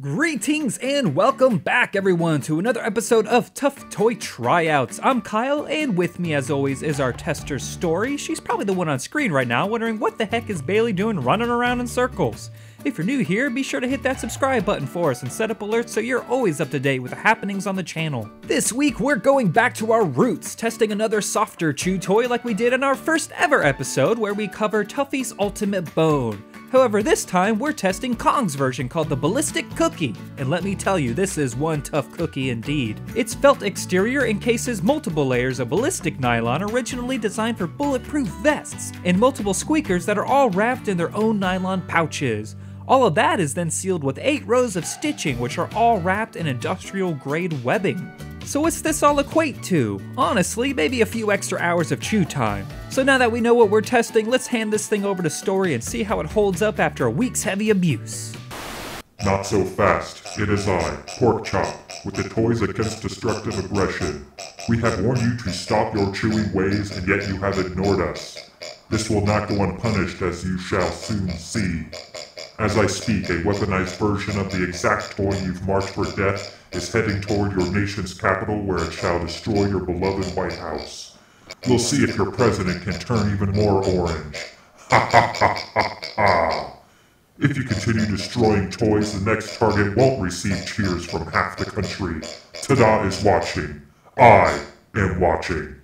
Greetings and welcome back, everyone, to another episode of Tough Toy Tryouts. I'm Kyle, and with me, as always, is our tester Story. She's probably the one on screen right now, wondering what the heck is Bailey doing running around in circles. If you're new here, be sure to hit that subscribe button for us and set up alerts so you're always up to date with the happenings on the channel. This week, we're going back to our roots, testing another softer chew toy like we did in our first ever episode where we cover Tuffy's Ultimate Bone. However, this time we're testing Kong's version called the Ballistic Cookie. And let me tell you, this is one tough cookie indeed. Its felt exterior encases multiple layers of ballistic nylon originally designed for bulletproof vests, and multiple squeakers that are all wrapped in their own nylon pouches. All of that is then sealed with 8 rows of stitching, which are all wrapped in industrial grade webbing. So what's this all equate to? Honestly, maybe a few extra hours of chew time. So now that we know what we're testing, let's hand this thing over to Story and see how it holds up after a week's heavy abuse. Not so fast. It is I, Pork Chop, with the Toys Against Destructive Aggression. We have warned you to stop your chewing ways, and yet you have ignored us. This will not go unpunished, as you shall soon see. As I speak, a weaponized version of the exact toy you've marked for death is heading toward your nation's capital where it shall destroy your beloved White House. We'll see if your president can turn even more orange. Ha ha ha ha ha! If you continue destroying toys, the next target won't receive cheers from half the country. Tada is watching. I am watching.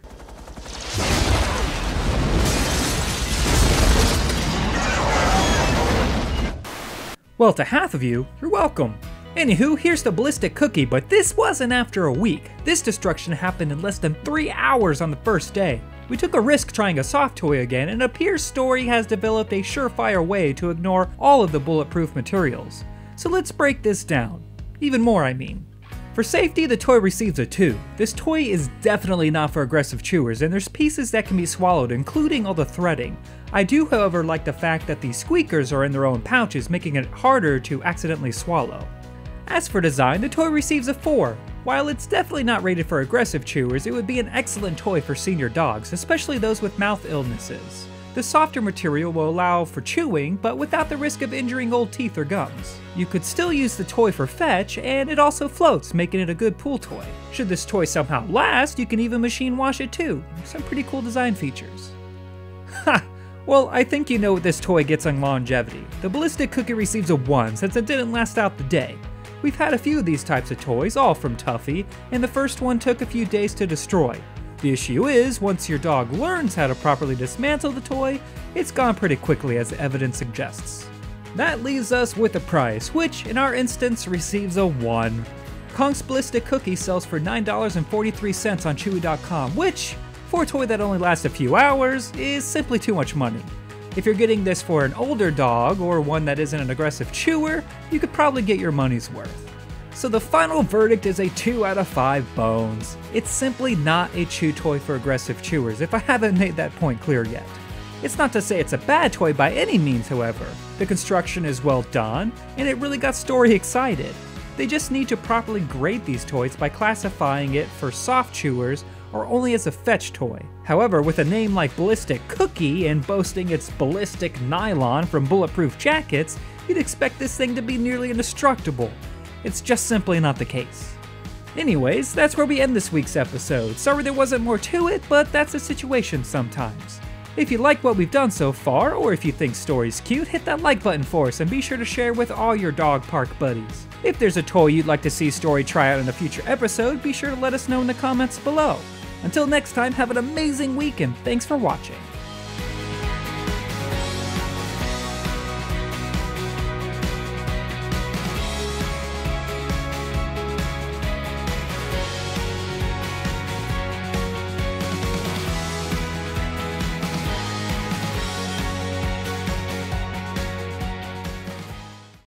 Well, to half of you, you're welcome. Anywho, here's the ballistic cookie, but this wasn't after a week. This destruction happened in less than 3 hours on the first day. We took a risk trying a soft toy again, and it appears Story has developed a surefire way to ignore all of the bulletproof materials. So let's break this down. Even more, I mean. For safety, the toy receives a 2. This toy is definitely not for aggressive chewers, and there's pieces that can be swallowed, including all the threading. I do, however, like the fact that these squeakers are in their own pouches, making it harder to accidentally swallow. As for design, the toy receives a 4. While it's definitely not rated for aggressive chewers, it would be an excellent toy for senior dogs, especially those with mouth illnesses. The softer material will allow for chewing, but without the risk of injuring old teeth or gums. You could still use the toy for fetch, and it also floats, making it a good pool toy. Should this toy somehow last, you can even machine wash it too. Some pretty cool design features. Ha! Well, I think you know what this toy gets on longevity. The Ballistic Cookie receives a 1 since it didn't last out the day. We've had a few of these types of toys, all from Tuffy, and the first one took a few days to destroy. The issue is, once your dog learns how to properly dismantle the toy, it's gone pretty quickly as the evidence suggests. That leaves us with a price, which in our instance receives a 1. Kong's Ballistic Cookie sells for $9.43 on Chewy.com, which, for a toy that only lasts a few hours, is simply too much money. If you're getting this for an older dog or one that isn't an aggressive chewer, you could probably get your money's worth. So the final verdict is a 2 out of 5 bones. It's simply not a chew toy for aggressive chewers, if I haven't made that point clear yet. It's not to say it's a bad toy by any means, however. The construction is well done, and it really got Story excited. They just need to properly grade these toys by classifying it for soft chewers or only as a fetch toy. However, with a name like Ballistic Cookie and boasting its ballistic nylon from bulletproof jackets, you'd expect this thing to be nearly indestructible. It's just simply not the case. Anyways, that's where we end this week's episode. Sorry there wasn't more to it, but that's the situation sometimes. If you like what we've done so far, or if you think Story's cute, hit that like button for us and be sure to share with all your dog park buddies. If there's a toy you'd like to see Story try out in a future episode, be sure to let us know in the comments below. Until next time, have an amazing week and thanks for watching.